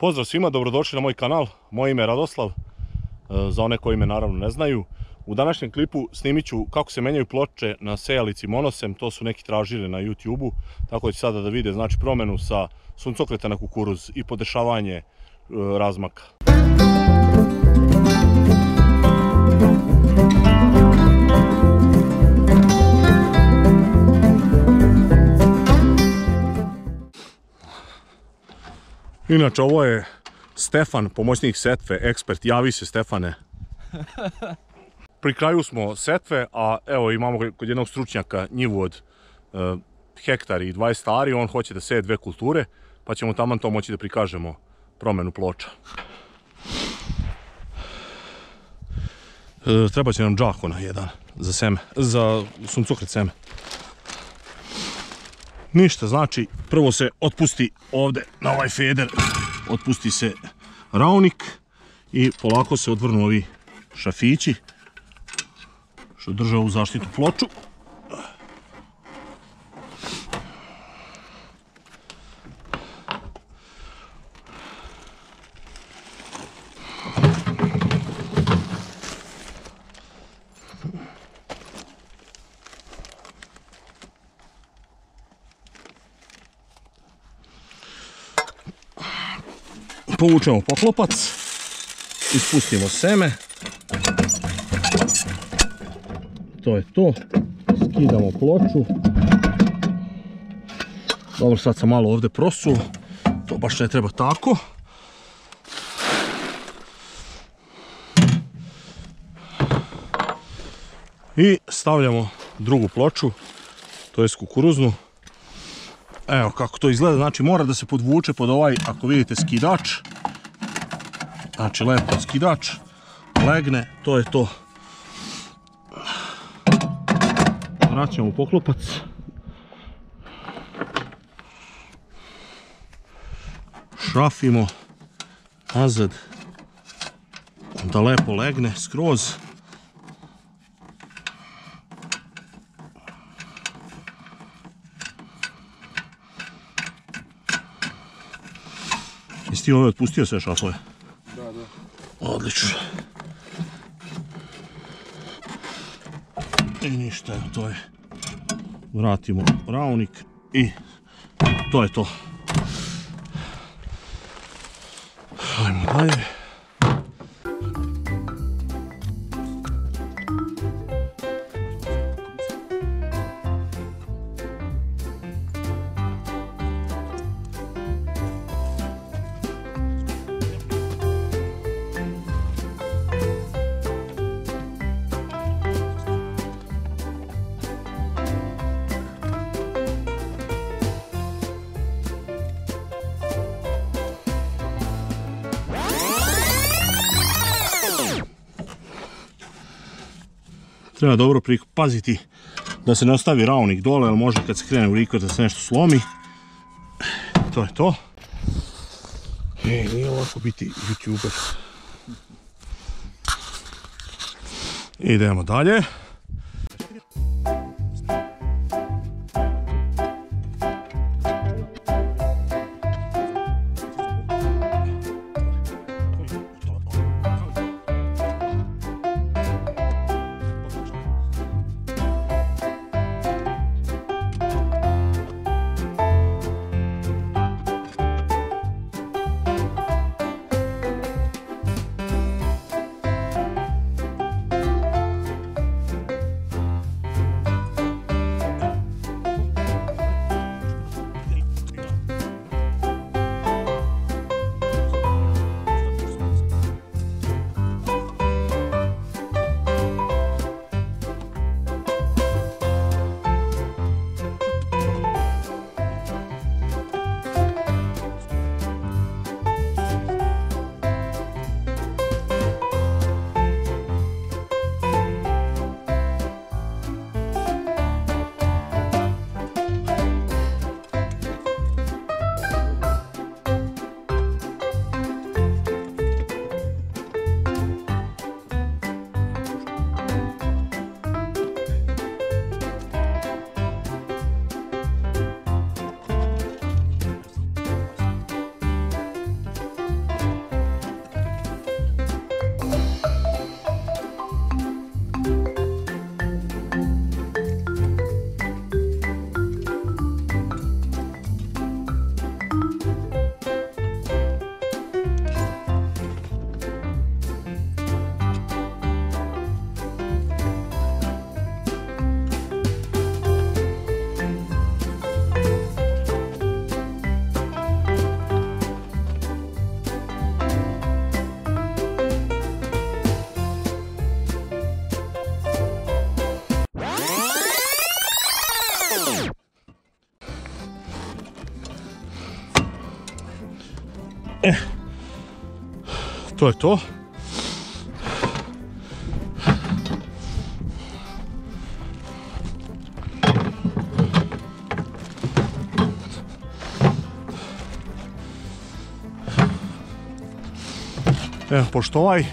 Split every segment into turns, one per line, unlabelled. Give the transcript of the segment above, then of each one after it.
Pozdrav svima, dobrodošli na moj kanal. Moje ime je Radoslav, e, za one koji me naravno ne znaju. U današnjem klipu snimit ću kako se menjaju ploče na sejalici Monosem, to su neki tražili na YouTube-u, tako da će sada da vide znači promjenu sa suncokreta na kukuruz i podešavanje e, razmaka. Inače, ovo je Stefan, pomoćnik setve, ekspert. Javi se, Stefane. Pri kraju smo setve, a evo imamo kod jednog stručnjaka njivu od uh, hektar i 20 stari. On hoće da seje dve kulture, pa ćemo taman to moći da prikažemo promenu ploča. E, treba će nam džakona jedan za seme, za suncokret seme. Ništa, znači prvo se otpusti ovdje na ovaj feder, otpusti se raunik i polako se odvrnu ovi šafići što drža u zaštitu ploču. Povučemo poklopac, ispustimo seme. To je to. Skidamo ploču. Dobro, sad sam malo ovdje prosuo. To baš ne treba tako. I stavljamo drugu ploču, to je kukuruznu. Evo kako to izgleda, znači mora da se podvuče pod ovaj, ako vidite, skidač. Znači lepo skidač, legne, to je to. Vraćamo poklopac. Šrafimo nazad da lepo legne skroz. Ti ove otpustio sve šafove?
Da, da.
Odlično. I ništa, to je. Vratimo ravnik i to je to. Ajmo dalje. Treba dobro paziti da se ne ostavi ravnik dole, jer može kad se krene u rikot da se nešto slomi. To je to. E, nije lako biti youtuber. Idemo dalje. E, to je to. Evo, pošto ovaj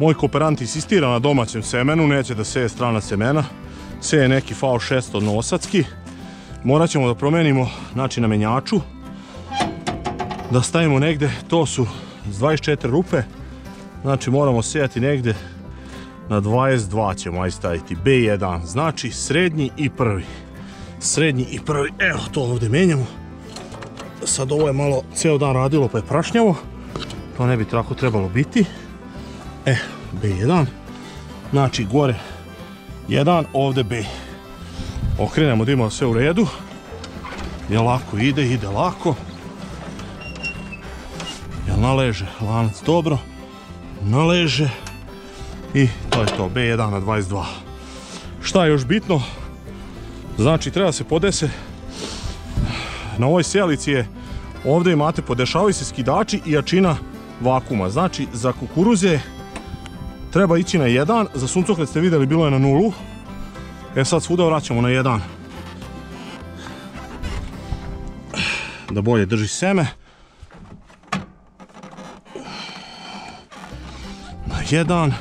moj kooperant insistira na domaćem semenu, neće da seje strana semena, seje neki FAO 600 nosacki, morat ćemo da promenimo znači na menjaču, da stavimo negde, to su 24 rupe, znači moramo sejati negde na 22 ćemo aj staviti, B1, znači srednji i prvi. Srednji i prvi, evo to ovdje menjamo. Sad ovo je malo ceo dan radilo pa je prašnjavo, to ne bi tako trebalo biti. E, B1, znači gore 1, ovdje B. Okrenemo da ima sve u redu. Je lako ide, ide lako. Naleže lanac dobro? Naleže. I to je to, B1 na 22. Šta je još bitno? Znači treba se podese. Na ovoj sjelici je, ovdje imate podešavaju se skidači i jačina vakuma. Znači za kukuruze treba ići na 1, za suncokret ste vidjeli bilo je na nulu. E sad svuda vraćamo na 1. Da bolje drži seme. 1.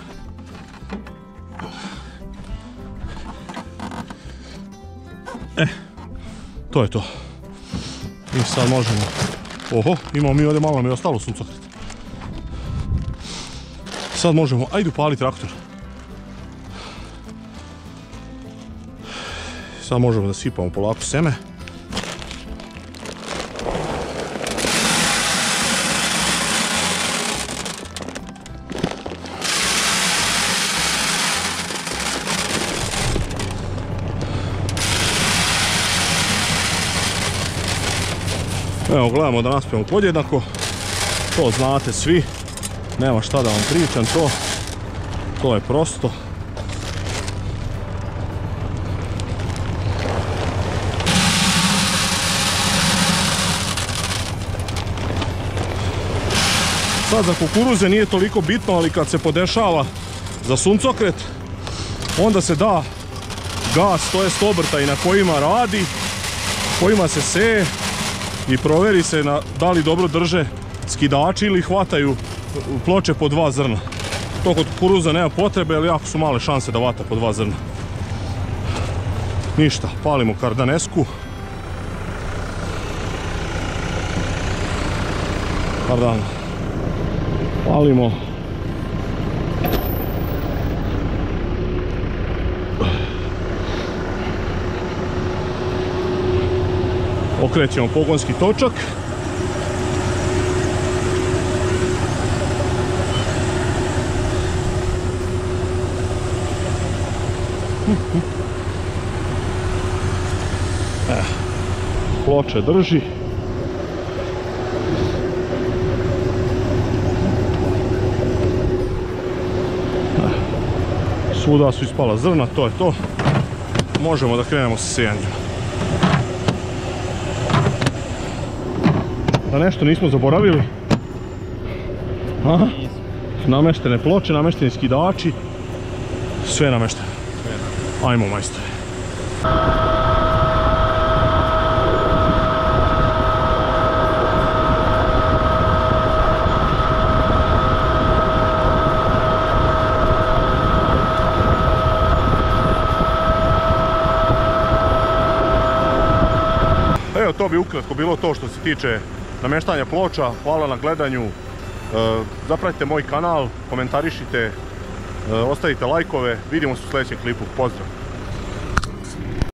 E, to je to. I sad možemo... Oho, imamo mi ovdje malo nam je ostalo suncokret. Sad možemo, ajde upali traktor. Sad možemo da sipamo polako seme. Evo gledamo da naspijemo podjednako. To znate svi. Nema šta da vam pričam to. To je prosto. Sad za kukuruze nije toliko bitno, ali kad se podešava za suncokret, onda se da gas, to jest obrtaj na kojima radi, kojima se seje i proveri se na, da li dobro drže skidači ili hvataju ploče po dva zrna. To kod kukuruza nema potrebe, ali jako su male šanse da vata po dva zrna. Ništa, palimo kardanesku. Pardon. Palimo. Okrećemo pogonski točak. E, ploče drži. E, svuda su ispala zrna, to je to. Možemo da krenemo sa sejanjem. Da nešto nismo zaboravili. Nameštene ploče, namešteni skidači. Sve namešteno. Ajmo majstore. Evo to bi ukratko bilo to što se tiče nameštanja ploča. Hvala na gledanju. E, Zapratite moj kanal, komentarišite, e, ostavite lajkove. Vidimo se u sljedećem klipu. Pozdrav!